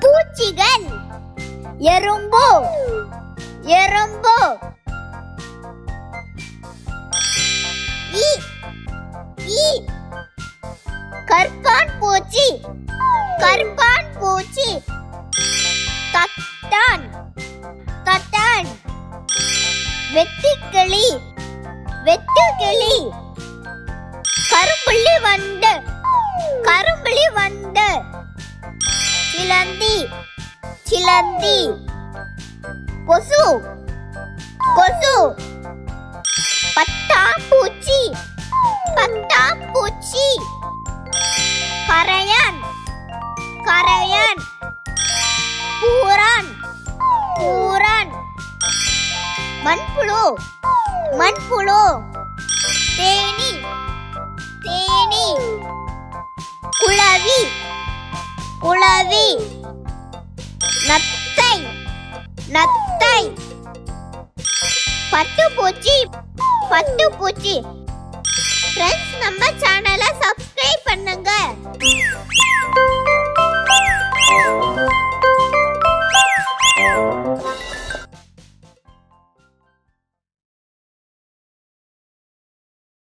பூச்சிகள். எறும்பு. எறும்பு. ஈ. ஈ. கற்பான் பூச்சி. கற்பான் பூச்சி. தட்டான். தட்டான். வெட்டுக்கிளி. வெட்டுக்கிளி. கருப்புள்ளி வண்டு சிலந்தி சிலந்தி கொசு கொசு பட்டாம்பூச்சி பட்டாம்பூச்சி கரையன் கரையன் பூரான் பூரான் மண்புழு மண்புழு தேனி தேனி குளவி குளவி நத்தை பட்டுப்பூச்சி பட்டுப்பூச்சி ஃப்ரெண்ட்ஸ் நம்ம சேனலை சப்ஸ்கிரைப் பண்ணுங்க.